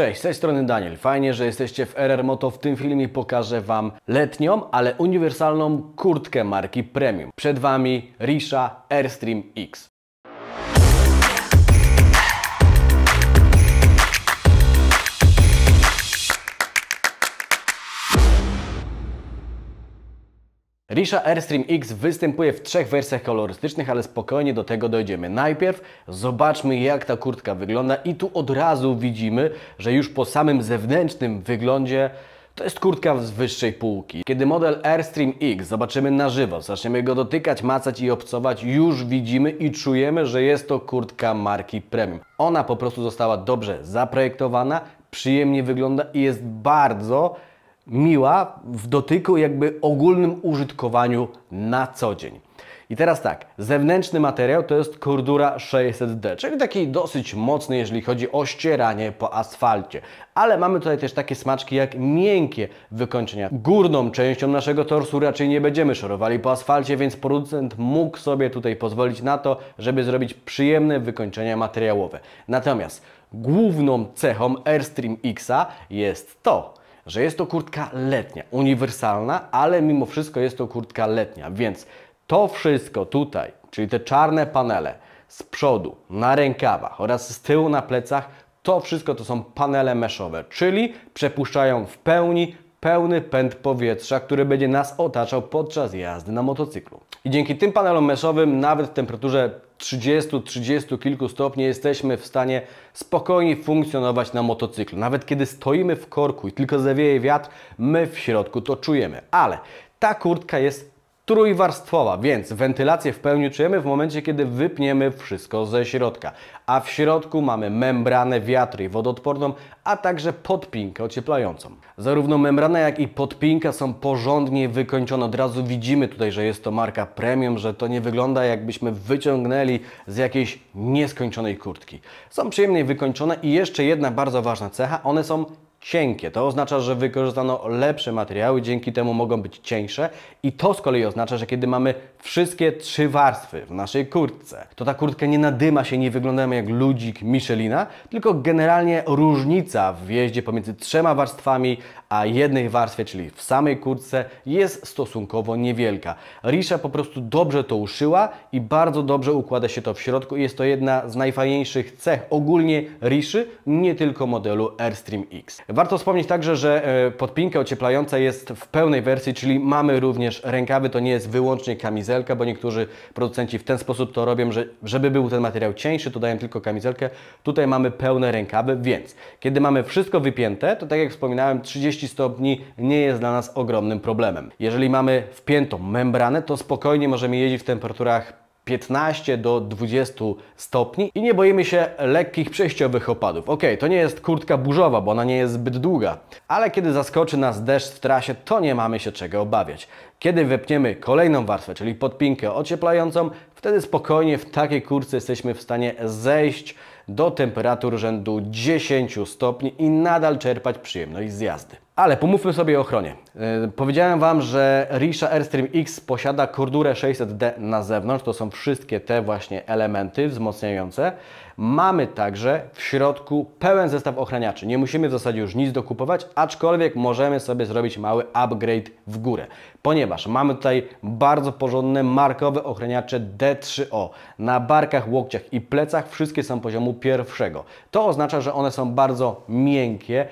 Cześć, z tej strony Daniel. Fajnie, że jesteście w RR Moto. W tym filmie pokażę Wam letnią, ale uniwersalną kurtkę marki Premium. Przed Wami Risha Airstream X. Risha Airstream X występuje w trzech wersjach kolorystycznych, ale spokojnie do tego dojdziemy. Najpierw zobaczmy jak ta kurtka wygląda i tu od razu widzimy, że już po samym zewnętrznym wyglądzie to jest kurtka z wyższej półki. Kiedy model Airstream X zobaczymy na żywo, zaczniemy go dotykać, macać i obcować, już widzimy i czujemy, że jest to kurtka marki Premium. Ona po prostu została dobrze zaprojektowana, przyjemnie wygląda i jest bardzo miła w dotyku, jakby ogólnym użytkowaniu na co dzień. I teraz tak, zewnętrzny materiał to jest Cordura 600D, czyli taki dosyć mocny, jeżeli chodzi o ścieranie po asfalcie. Ale mamy tutaj też takie smaczki jak miękkie wykończenia. Górną częścią naszego torsu raczej nie będziemy szorowali po asfalcie, więc producent mógł sobie tutaj pozwolić na to, żeby zrobić przyjemne wykończenia materiałowe. Natomiast główną cechą Airstream Xa jest to, że jest to kurtka letnia, uniwersalna, ale mimo wszystko jest to kurtka letnia, więc to wszystko tutaj, czyli te czarne panele z przodu, na rękawach oraz z tyłu na plecach, to wszystko to są panele meszowe, czyli przepuszczają w pełni pełny pęd powietrza, który będzie nas otaczał podczas jazdy na motocyklu. I dzięki tym panelom meszowym nawet w temperaturze 30-30 kilku stopni jesteśmy w stanie spokojnie funkcjonować na motocyklu. Nawet kiedy stoimy w korku i tylko zawieje wiatr, my w środku to czujemy. Ale ta kurtka jest trójwarstwowa, więc wentylację w pełni czujemy w momencie, kiedy wypniemy wszystko ze środka. A w środku mamy membranę wiatry wodoodporną, a także podpinkę ocieplającą. Zarówno membrana, jak i podpinka są porządnie wykończone. Od razu widzimy tutaj, że jest to marka premium, że to nie wygląda jakbyśmy wyciągnęli z jakiejś nieskończonej kurtki. Są przyjemnie wykończone i jeszcze jedna bardzo ważna cecha, one są cienkie. To oznacza, że wykorzystano lepsze materiały, dzięki temu mogą być cieńsze i to z kolei oznacza, że kiedy mamy wszystkie trzy warstwy w naszej kurtce, to ta kurtka nie nadyma się, nie wyglądamy jak ludzik Michelina, tylko generalnie różnica w jeździe pomiędzy trzema warstwami a jednej warstwie, czyli w samej kurtce, jest stosunkowo niewielka. Risha po prostu dobrze to uszyła i bardzo dobrze układa się to w środku i jest to jedna z najfajniejszych cech ogólnie Riszy, nie tylko modelu Airstream X. Warto wspomnieć także, że e, podpinka ocieplająca jest w pełnej wersji, czyli mamy również rękawy, to nie jest wyłącznie kamizelka, bo niektórzy producenci w ten sposób to robią, że żeby był ten materiał cieńszy, to dają tylko kamizelkę. Tutaj mamy pełne rękawy, więc kiedy mamy wszystko wypięte, to tak jak wspominałem, 30 stopni nie jest dla nas ogromnym problemem. Jeżeli mamy wpiętą membranę, to spokojnie możemy jeździć w temperaturach 15 do 20 stopni i nie boimy się lekkich przejściowych opadów. Ok, to nie jest kurtka burzowa, bo ona nie jest zbyt długa, ale kiedy zaskoczy nas deszcz w trasie, to nie mamy się czego obawiać. Kiedy wepniemy kolejną warstwę, czyli podpinkę ocieplającą, wtedy spokojnie w takiej kurce jesteśmy w stanie zejść do temperatur rzędu 10 stopni i nadal czerpać przyjemność z jazdy. Ale pomówmy sobie o ochronie. Yy, powiedziałem Wam, że Risha Airstream X posiada kordurę 600D na zewnątrz. To są wszystkie te właśnie elementy wzmacniające. Mamy także w środku pełen zestaw ochraniaczy. Nie musimy w zasadzie już nic dokupować, aczkolwiek możemy sobie zrobić mały upgrade w górę. Ponieważ mamy tutaj bardzo porządne markowe ochraniacze D3O. Na barkach, łokciach i plecach wszystkie są poziomu pierwszego. To oznacza, że one są bardzo miękkie,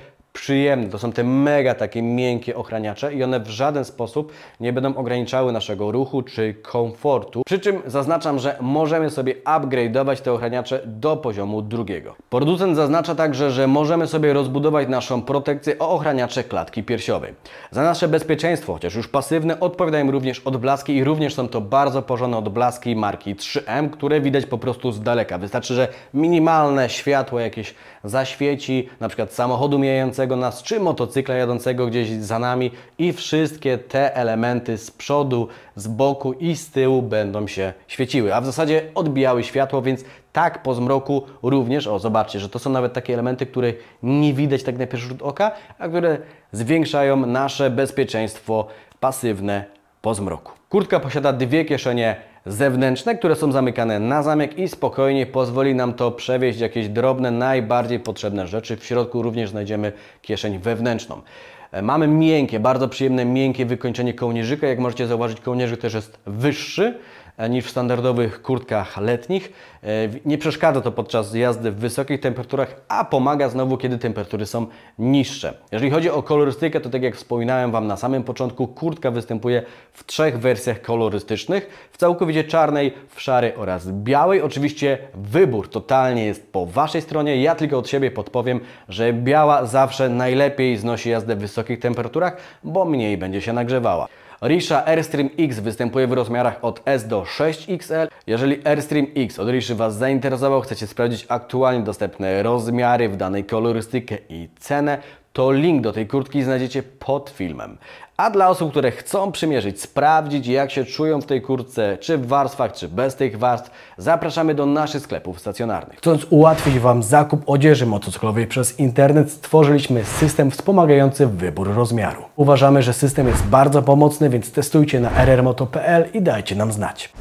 przyjemne. To są te mega takie miękkie ochraniacze i one w żaden sposób nie będą ograniczały naszego ruchu czy komfortu. Przy czym zaznaczam, że możemy sobie upgrade'ować te ochraniacze do poziomu drugiego. Producent zaznacza także, że możemy sobie rozbudować naszą protekcję o ochraniacze klatki piersiowej. Za nasze bezpieczeństwo, chociaż już pasywne, odpowiadają również odblaski i również są to bardzo porządne odblaski marki 3M, które widać po prostu z daleka. Wystarczy, że minimalne światło jakieś zaświeci, na przykład samochodu mijającego nas, czy motocykla jadącego gdzieś za nami i wszystkie te elementy z przodu, z boku i z tyłu będą się świeciły, a w zasadzie odbijały światło, więc tak po zmroku również, o zobaczcie, że to są nawet takie elementy, które nie widać tak na pierwszy rzut oka, a które zwiększają nasze bezpieczeństwo pasywne po zmroku. Kurtka posiada dwie kieszenie zewnętrzne, które są zamykane na zamek i spokojnie pozwoli nam to przewieźć jakieś drobne, najbardziej potrzebne rzeczy. W środku również znajdziemy kieszeń wewnętrzną. E, Mamy miękkie, bardzo przyjemne, miękkie wykończenie kołnierzyka. Jak możecie zauważyć, kołnierzyk też jest wyższy niż w standardowych kurtkach letnich. E, Nie przeszkadza to podczas jazdy w wysokich temperaturach, a pomaga znowu, kiedy temperatury są niższe. Jeżeli chodzi o kolorystykę, to tak jak wspominałem Wam na samym początku, kurtka występuje w trzech wersjach kolorystycznych. W całkowicie czarnej, w szarej oraz białej. Oczywiście wybór totalnie jest po Waszej stronie. Ja tylko od siebie podpowiem, że biała zawsze najlepiej znosi jazdę w wysokich temperaturach, bo mniej będzie się nagrzewała. Risha Airstream X występuje w rozmiarach od S do 6XL. Jeżeli Airstream X od Riszy Was zainteresował, chcecie sprawdzić aktualnie dostępne rozmiary w danej kolorystykę i cenę, to link do tej kurtki znajdziecie pod filmem. A dla osób, które chcą przymierzyć, sprawdzić jak się czują w tej kurtce, czy w warstwach, czy bez tych warstw, zapraszamy do naszych sklepów stacjonarnych. Chcąc ułatwić Wam zakup odzieży motocyklowej przez internet, stworzyliśmy system wspomagający wybór rozmiaru. Uważamy, że system jest bardzo pomocny, więc testujcie na rrmoto.pl i dajcie nam znać.